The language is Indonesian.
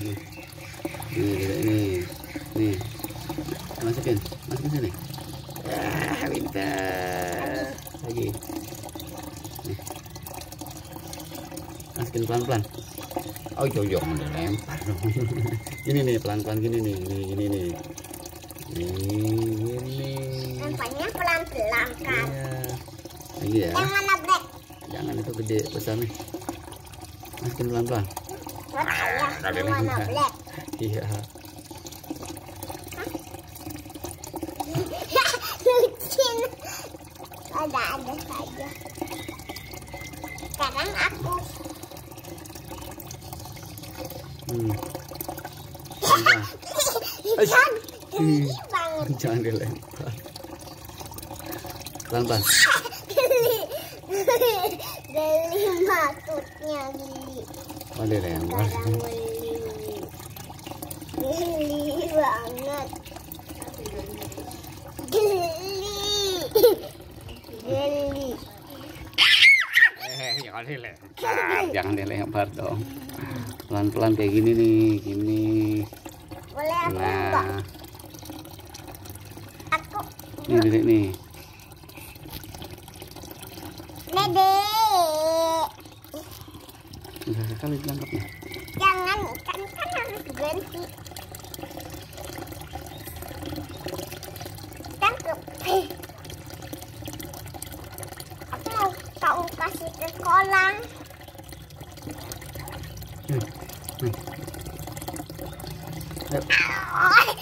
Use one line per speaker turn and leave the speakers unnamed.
ini. Nih. Nih. Masukin, masukin sini. Ah, pintar. Lagi. Nih. Masukin pelan-pelan. Oh, jauh jangan dilempar dong. Ini nih, pelan-pelan gini nih. Nih, ini nih. Nih, gini.
Lemparnya pelan-pelan kan.
Iya. Lagi ya.
Black?
Jangan itu gede besar nih. Masukin pelan-pelan.
Buat ayah.
enggak.
black?
Iya.
Ada-ada saja. Sekarang aku.
Hmm.
Ikan
Hmm.
geli banget.
Jangan dilempar. Pelan-pelan.
Geli. Geli maksudnya geli.
Dilempar.
Sekarang geli. Geli banget. Geli. Geli.
Eh, jangan dilempar. Jangan dilempar dong. Pelan-pelan kayak gini nih, gini. Nah,
Aku.
nih nih. Ditangkapnya.
Jangan ikan kan harus ganti. Tangkap. Aku mau kasih ke kolam.
Hmm. Hmm. Ayo.